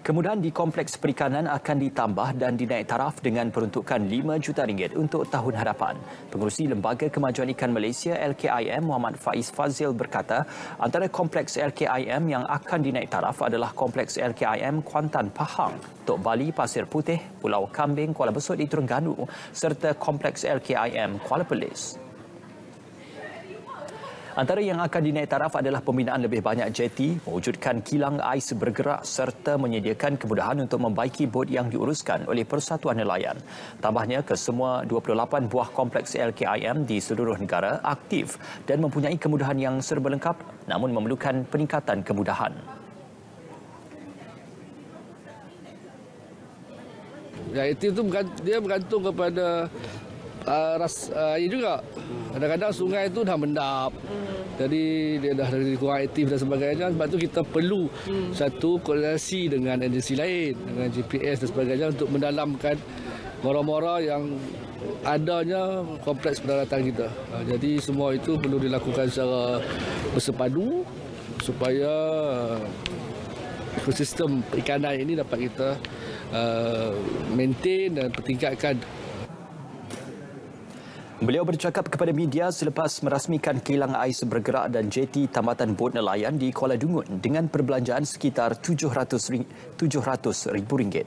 Kemudahan di Kompleks Perikanan akan ditambah dan dinaik taraf dengan peruntukan 5 juta ringgit untuk tahun hadapan. Pengurusi Lembaga Kemajuan Ikan Malaysia LKIM Muhammad Faiz Fazil berkata, antara kompleks LKIM yang akan dinaik taraf adalah kompleks LKIM Kuantan Pahang, Tok Bali Pasir Putih, Pulau Kambing Kuala Besut di Terengganu serta kompleks LKIM Kuala Perlis. Antara yang akan dinaik taraf adalah pembinaan lebih banyak jeti, mewujudkan kilang ais bergerak serta menyediakan kemudahan untuk membaiki bot yang diuruskan oleh Persatuan Nelayan. Tambahnya, kesemua 28 buah kompleks LKIM di seluruh negara aktif dan mempunyai kemudahan yang serba lengkap namun memerlukan peningkatan kemudahan. Ya, itu tu dia bergantung kepada uh, ras uh, air juga. Kadang-kadang sungai itu dah mendap. Jadi dia dah dari kurang aktif dan sebagainya. Sebab tu kita perlu hmm. satu koordinasi dengan agensi lain, dengan GPS dan sebagainya untuk mendalamkan mora-mora yang adanya kompleks pendaratan kita. Uh, jadi semua itu perlu dilakukan secara bersepadu supaya ekosistem perikanan ini dapat kita uh, maintain dan pertingkatkan Beliau bercakap kepada media selepas merasmikan kilang ais bergerak dan jeti tambatan bot nelayan di Kuala Dungun dengan perbelanjaan sekitar 700 ribu ringgit.